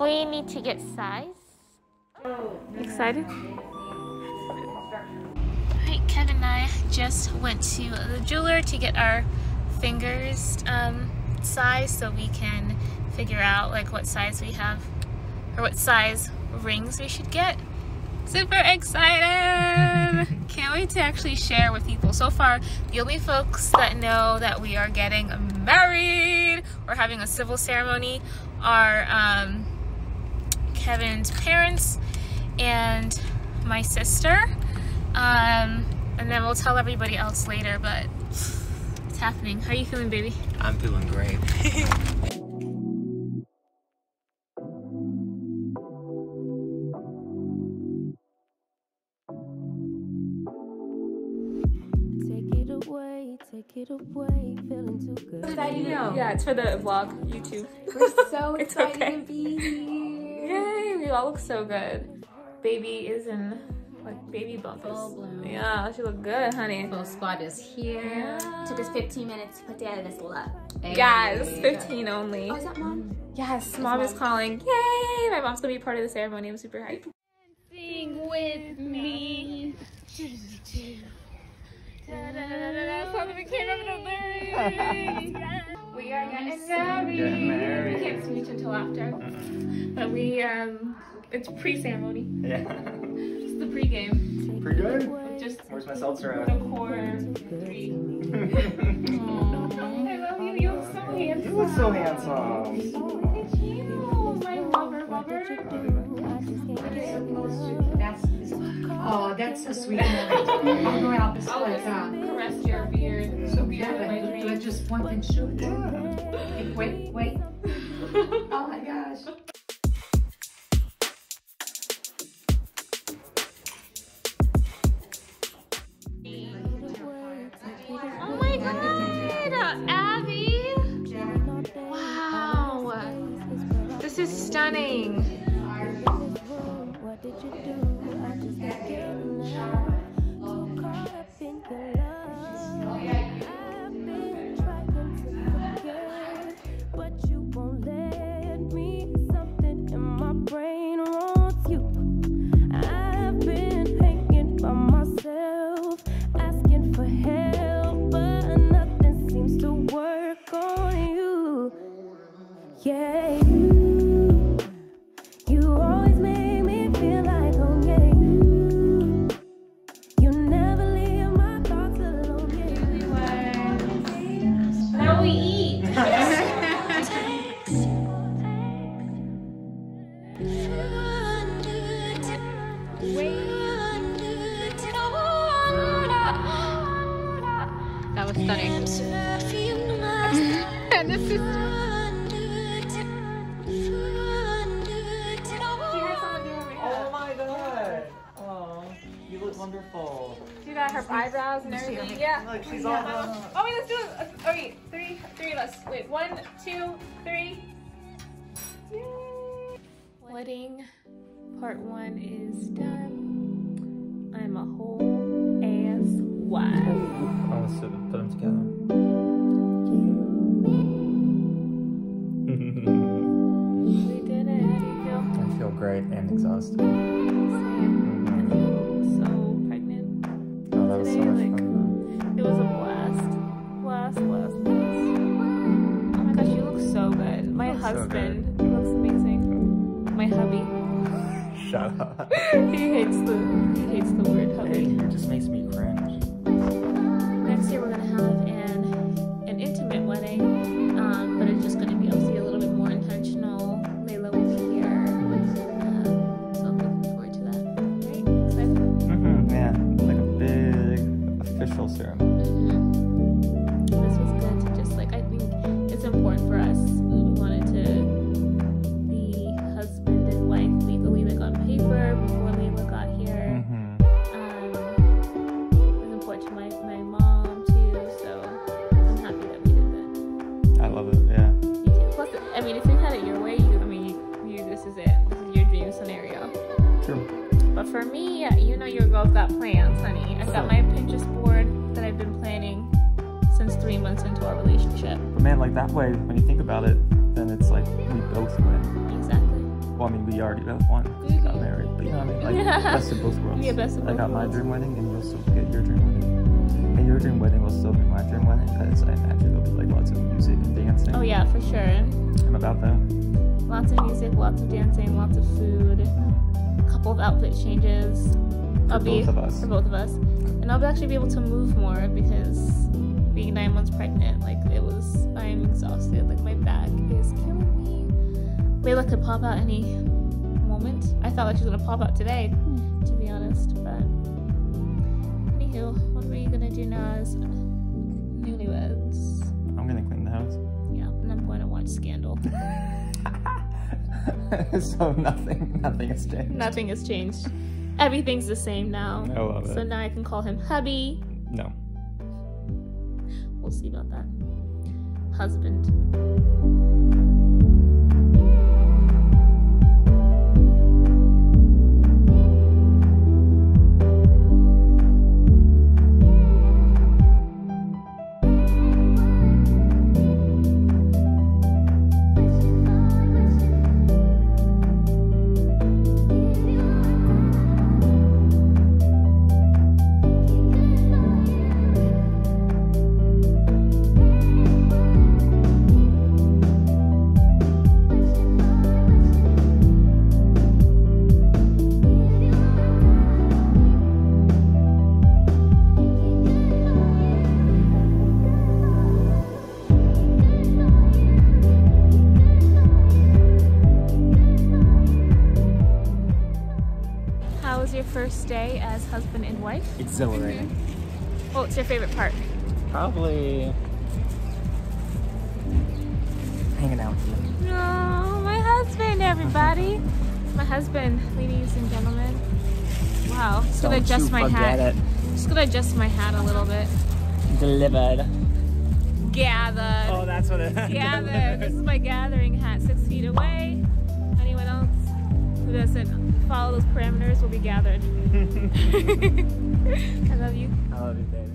We need to get size. Excited? Alright, Kevin and I just went to the jeweler to get our fingers um, size so we can figure out like what size we have or what size rings we should get. Super excited! Can't wait to actually share with people. So far, the only folks that know that we are getting married or having a civil ceremony are um, Kevin's parents and my sister. Um, and then we'll tell everybody else later, but it's happening. How are you feeling, baby? I'm feeling great. Take it away, take it away, feeling too good. excited to know. Yeah, it's for the vlog, YouTube. We're so excited okay. to be here. Yay, we all look so good. Baby is in like baby bump. Full bloom. Yeah, she look good, honey. Full squad is here. Took us 15 minutes to put together this look. Guys, Hey. 15 only. Oh, is that mom? Yes, mom is calling. Yay! My mom's gonna be part of the ceremony. I'm super hyped. Sing with me. We are getting married. Getting married. We can't speak until after. But we, um, it's pre-ceremony. Yeah. It's the pre-game. Pretty good. Just Where's my seltzer the at? core three. I love you. You look so handsome. You look so handsome. Thank you, my lover, lover. That's, oh, that's so sweet. I'll go out this I'll way. just uh, caress your beard. So Yeah, beautiful. but do I just one thing shoot? Hey, Wait, wait. Oh my gosh. Oh my god, Abby! Wow, this is stunning. What did you do? Eyebrows and everything. Yeah. Look, she's all done. Oh wait, let's do it. Let's- Oh wait, three, three of us. Wait, one, two, three. Yay. Wedding part one is done. I'm a whole ass wife. I want to put them together. We did it. How do you feel? I feel great and exhausted. Look so husband looks amazing. My hubby. Shut up. he hates the he hates the word It, hubby. it just makes me cringe. Next year we're gonna have an an intimate wedding, um, but it's just gonna be obviously a little bit more intentional. Layla will be here, uh, so I'm looking forward to that. Right? Excited? Mm-hmm, yeah, like a big official ceremony. Mhm. This got plans, honey. I've got my Pinterest board that I've been planning since three months into our relationship. But man, like that way, when you think about it, then it's like we both win. Exactly. Well, I mean, we already both won. We got mm-hmm. married, but you know what I mean? Like Yeah. best of both worlds. Yeah, best of I both got my dream wedding, and you'll still get your dream wedding. And your dream wedding will still be my dream wedding because I imagine there'll be like lots of music and dancing. Oh yeah, for sure. I'm about that. Lots of music, lots of dancing, lots of food, a couple of outfit changes. I'll be both of us. for both of us, and I'll actually be able to move more because being nine months pregnant, like it was, I'm exhausted. Like my back is killing me. Layla could pop out any moment. I thought like she was gonna pop out today, hmm. to be honest. But anywho, what are we gonna do now as newlyweds? I'm gonna clean the house. Yeah, and I'm going to watch Scandal. so nothing, nothing has changed. Nothing has changed. Everything's the same now. I love So now I can call him hubby. No. We'll see about that. Husband. First day as husband and wife? Exhilarating. Mm-hmm. Well, What's your favorite part? Probably hanging out with you. No, my husband, everybody. my husband, ladies and gentlemen. Wow. Just gonna adjust you my forget hat. Just gonna adjust my hat a little bit. Delivered. Gathered. Oh, that's what it Gathered. This is my gathering hat, six feet away. Anyone else who doesn't follow those parameters will be gathered. I love you. I love you, baby.